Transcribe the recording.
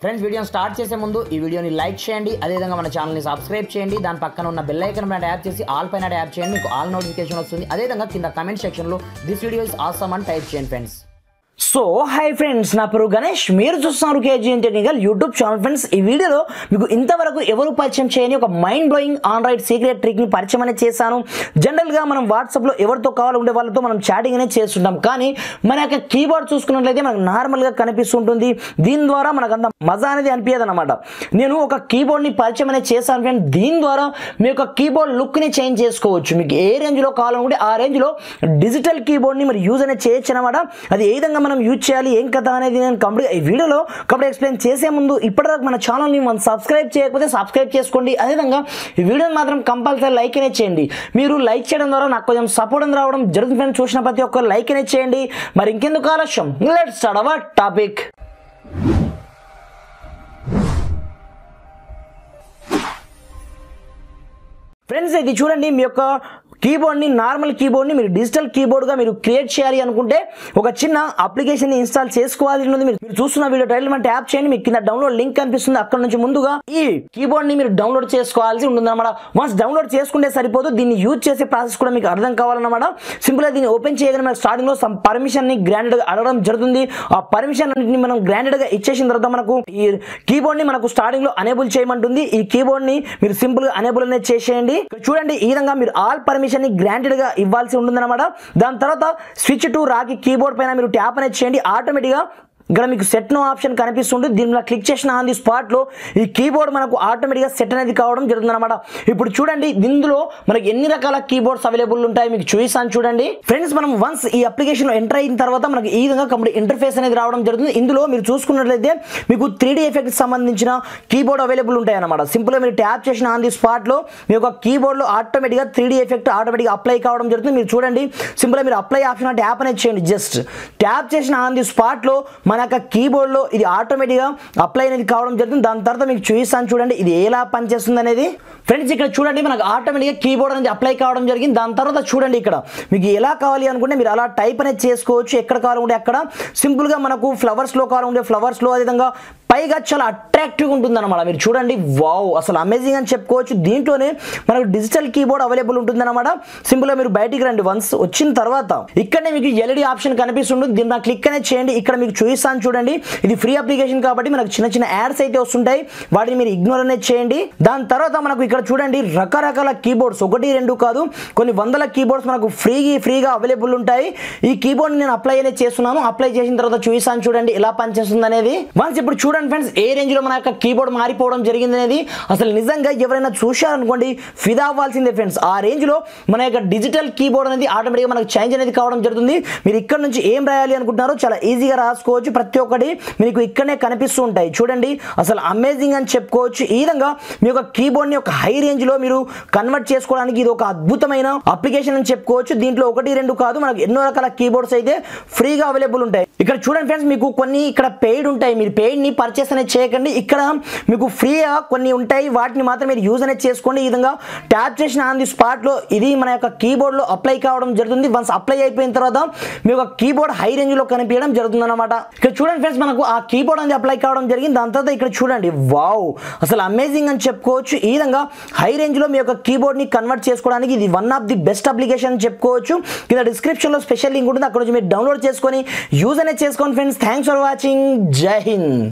Friends వీడియోని start చేసే ముందు ఈ వీడియోని లైక్ చేయండి. అదేవిధంగా మన ఛానల్ని సబ్స్క్రైబ్ చేయండి. దాని పక్కన ఉన్న బెల్ ఐకన్ పైన ట్యాప్ చేసి ఆల్ పైన ట్యాప్ చేయండి. మీకు ఆల్ నోటిఫికేషన్ వస్తుంది. అదేవిధంగా కింద కమెంట్ సెక్షన్లో దిస్ వీడియో ఇస్ ఆసమ్ అని టైప్ చేయండి ఫ్రెండ్స్ సో హై ఫ్రెండ్స్ నా పేరు గణేష్. మీరు చూస్తున్నారు KG technical YouTube channel friends. ఈ వీడియోలో మీకు ఇంతవరకు ఎవరు పరిచయం చేయని ఒక మైండ్ బ్లోయింగ్ ఆండ్రాయిడ్ సీక్రెట్ ట్రిక్ని పరిచయం అనేది చేశాను. జనరల్గా మనం వాట్సాప్లో ఎవరితో కావాలంటే వాళ్ళతో మనం చాటింగ్ అనేది చేస్తుంటాం. కానీ మన యొక్క కీబోర్డ్ చూసుకున్నట్లయితే మనకు నార్మల్గా కనిపిస్తుంటుంది. దీని ద్వారా మనకు అంత మజా అనేది అనిపించదు అనమాట నేను ఒక కీబోర్డ్ని పరిచయం అనేది చేశాను ఫ్రెండ్ దీని ద్వారా మీ యొక్క కీబోర్డ్ లుక్ని చేంజ్ చేసుకోవచ్చు. మీకు ఏ రేంజ్లో కావాలనుకుంటే ఆ రేంజ్లో డిజిటల్ కీబోర్డ్ని మరి యూజ్ అనేది చేయొచ్చు అనమాట అది ఏ విధంగా మనం యూజ్ చేయాలి ఏం కథ అనేది నేను కంప్లీట్ ఈ వీడియోలో కంప్లీట్ ఎక్స్ప్లెయిన్ చేసే ముందు ఇప్పటిదాకా మన ఛానల్ని మనం సబ్స్క్రైబ్ చేయకపోతే సబ్స్క్రైబ్ చేసుకోండి. అదేవిధంగా ఈ వీడియోని మాత్రం కంపల్సరీ లైక్ అనేది చేయండి. మీరు లైక్ చేయడం ద్వారా నాకు కొంచెం సపోర్ట్ అని రావడం జరుగుతుంది ఫ్రెండ్స్ చూసిన ప్రతి ఒక్కరు లైక్ అనేది చేయండి. మరి ఇంకెందుకు ఆలస్యం? Let's start our topic friends ఇది చూడండి మీ యొక్క కీబోర్డ్ని నార్మల్ కీబోర్డ్ని మీరు డిజిటల్ కీబోర్డ్గా మీరు క్రియేట్ చేయాలి అనుకుంటే ఒక చిన్న అప్లికేషన్ని ఇన్స్టాల్ చేసుకోవాలి అన్నది మీరు చూస్తున్న వీడియో టైటిల్ మన యాప్ చేయండి. మీకు కింద డౌన్లోడ్ లింక్ కనిపిస్తుంది. అక్కడ నుంచి ముందుగా ఈ కీబోర్డ్ని మీరు డౌన్లోడ్ చేసుకోవాల్సి ఉంటుంది అనమాట వన్స్ డౌన్లోడ్ చేసుకుంటే సరిపోదు. దీన్ని యూజ్ చేసే ప్రాసెస్ కూడా మీకు అర్థం కావాలన్నమాట. సింపుల్గా దీన్ని ఓపెన్ చేయగానే మనకు స్టార్టింగ్లో సమ్ పర్మిషన్ని గ్రాండెడ్గా అడగడం జరుగుతుంది. ఆ పర్మిషన్ అన్నింటిని మనం గ్రాండెడ్గా ఇచ్చేసిన తర్వాత మనకు ఈ కీబోర్డ్ని మనకు స్టార్టింగ్లో అనేబుల్ చేయమంటుంది. ఈ కీబోర్డ్ని మీరు సింపుల్గా అనేబుల్ అనేది చేసేయండి. చూడండి ఈ విధంగా మీరు ఆల్ పర్మిషన్ పర్మిషన్ని గ్రాంటెడ్గా ఇవ్వాల్సి ఉంటుందన్నమాట. దాని తర్వాత స్విచ్ టు రాకి కీబోర్డ్ పైన మీరు ట్యాప్ అనేది చేయండి. ఆటోమేటిక్గా ఇక్కడ మీకు సెట్ నో ఆప్షన్ కనిపిస్తుంది. దీని మీద క్లిక్ చేసిన ఆన్ ది స్పాట్లో ఈ కీబోర్డ్ మనకు ఆటోమేటిక్గా సెట్ అనేది కావడం జరుగుతుంది అనమాట ఇప్పుడు చూడండి ఇందులో మనకి ఎన్ని రకాల కీబోర్డ్స్ అవైలబుల్ ఉంటాయి మీకు చూసాను చూడండి. ఫ్రెండ్స్ మనం వన్స్ ఈ అప్లికేషన్ ఎంటర్ అయిన తర్వాత మనకి ఈ విధంగా కంప్లీట్ ఇంటర్ఫేస్ అనేది రావడం జరుగుతుంది. ఇందులో మీరు చూసుకున్నట్లయితే మీకు త్రీ డి ఎఫెక్ట్ సంబంధించిన కీబోర్డ్ అవైలబుల్ ఉంటాయి అనమాట సింపుల్గా మీరు ట్యాప్ చేసిన ఆన్ ది స్పాట్లో మీ యొక్క కీబోర్డ్లో ఆటోమేటిక్గా త్రీ డి ఎఫెక్ట్ ఆటోమేటిక్గా అప్లై కావడం జరుగుతుంది. మీరు చూడండి సింపుల్గా మీరు అప్లై ఆప్షన్ ట్యాప్ అనేది చేయండి. జస్ట్ ట్యాప్ చేసిన ఆన్ ది స్పాట్లో మన యొక్క కీబోర్డ్లో ఇది ఆటోమేటిక్గా అప్లై అనేది కావడం జరుగుతుంది. దాని తర్వాత మీకు చూపిస్తాను చూడండి ఇది ఎలా పనిచేస్తుంది అనేది. ఫ్రెండ్స్ ఇక్కడ చూడండి మనకు ఆటోమేటిక్గా కీబోర్డ్ అనేది అప్లై కావడం జరిగింది. దాని తర్వాత చూడండి ఇక్కడ మీకు ఎలా కావాలి అనుకుంటే మీరు అలా టైప్ అనేది చేసుకోవచ్చు. ఎక్కడ కావాలంటే అక్కడ. సింపుల్గా మనకు ఫ్లవర్స్లో కావాలంటే ఫ్లవర్స్లో అదేవిధంగా పైగా చాలా అట్రాక్టివ్గా ఉంటుంది అనమాట మీరు చూడండి వావ్ అసలు అమేజింగ్ అని చెప్పుకోవచ్చు. దీంట్లోనే మనకు డిజిటల్ కీబోర్డ్ అవైలబుల్ ఉంటుంది అనమాట సింపుల్గా మీరు బయటికి రండి. వన్స్ వచ్చిన తర్వాత ఇక్కడనే మీకు ఎల్ఈడి ఆప్షన్ కనిపిస్తుంది దీని క్లిక్ అనేది చేయండి. ఇక్కడ మీకు చూపిస్తాను చూడండి. ఇది ఫ్రీ అప్లికేషన్ కాబట్టి మనకు చిన్న చిన్న యాడ్స్ అయితే వస్తుంటాయి. వాటిని మీరు ఇగ్నోర్ అనేది చేయండి. దాని తర్వాత మనకు ఇక్కడ చూడండి రకరకాల కీబోర్డ్స్ ఒకటి రెండు కాదు కొన్ని వందల కీబోర్డ్స్ మనకు ఫ్రీ ఫ్రీగా అవైలబుల్ ఉంటాయి. ఈ కీబోర్డ్ నేను అప్లై అనేది చేస్తున్నాను. అప్లై చేసిన తర్వాత చూపిస్తాను చూడండి ఎలా పనిచేస్తుంది అనేది. వన్స్ ఇప్పుడు చూడండి ఫ్రెండ్స్ ఏ రేంజ్లో మన యొక్క కీబోర్డ్ మారిపోవడం జరిగింది అనేది. అసలు నిజంగా ఎవరైనా చూశారనుకోండి ఫిదా అవ్వాల్సిందే ఫ్రెండ్స్ ఆ రేంజ్లో మన యొక్క డిజిటల్ కీబోర్డ్ అనేది ఆటోమేటిక్గా మనకు చేంజ్ అనేది కావడం జరుగుతుంది. మీరు ఇక్కడ నుంచి ఏం రాయాలి అనుకుంటున్నారో చాలా ఈజీగా రాసుకోవచ్చు. ప్రతి ఒక్కటి మీకు ఇక్కడనే కనిపిస్తూ ఉంటాయి. చూడండి అసలు అమేజింగ్ అని చెప్పుకోవచ్చు. ఈ విధంగా మీ యొక్క కీబోర్డ్ని ఒక హై రేంజ్లో మీరు కన్వర్ట్ చేసుకోవడానికి ఇది ఒక అద్భుతమైన అప్లికేషన్ అని చెప్పుకోవచ్చు. దీంట్లో ఒకటి రెండు కాదు మనకు ఎన్నో రకాల కీబోర్డ్స్ అయితే ఫ్రీగా అవైలబుల్ ఉంటాయి. ఇక్కడ చూడండి ఫ్రెండ్స్ మీకు కొన్ని ఇక్కడ పెయిడ్ ఉంటాయి. మీరు పెయిడ్ని పర్చేస్ అనేది చేయకండి. ఇక్కడ మీకు ఫ్రీగా కొన్ని ఉంటాయి. వాటిని మాత్రం మీరు యూజ్ అనేది చేసుకోండి. ఈ విధంగా ట్యాప్ చేసిన ఆన్ ది స్పాట్లో ఇది మన యొక్క కీబోర్డ్లో అప్లై కావడం జరుగుతుంది. వన్స్ అప్లై అయిపోయిన తర్వాత మీ యొక్క కీబోర్డ్ హై రేంజ్లో కనిపించడం జరుగుతుంది అనమాట ఇక్కడ చూడండి ఫ్రెండ్స్ మనకు ఆ కీబోర్డ్ అనేది అప్లై కావడం జరిగింది. దాని తర్వాత ఇక్కడ చూడండి వావ్ అసలు అమేజింగ్ అని చెప్పుకోవచ్చు. ఈ విధంగా హై రేంజ్లో మీ యొక్క కీబోర్డ్ని కన్వర్ట్ చేసుకోవడానికి ఇది one of the best application అని చెప్పుకోవచ్చు. కింద డిస్క్రిప్షన్లో స్పెషల్ లింక్ ఉంటుంది. అక్కడ నుంచి మీరు డౌన్లోడ్ చేసుకొని యూజ్ అనేది చేసుకోండి ఫ్రెండ్స్ థ్యాంక్స్ ఫర్ వాచింగ్ జై హింద్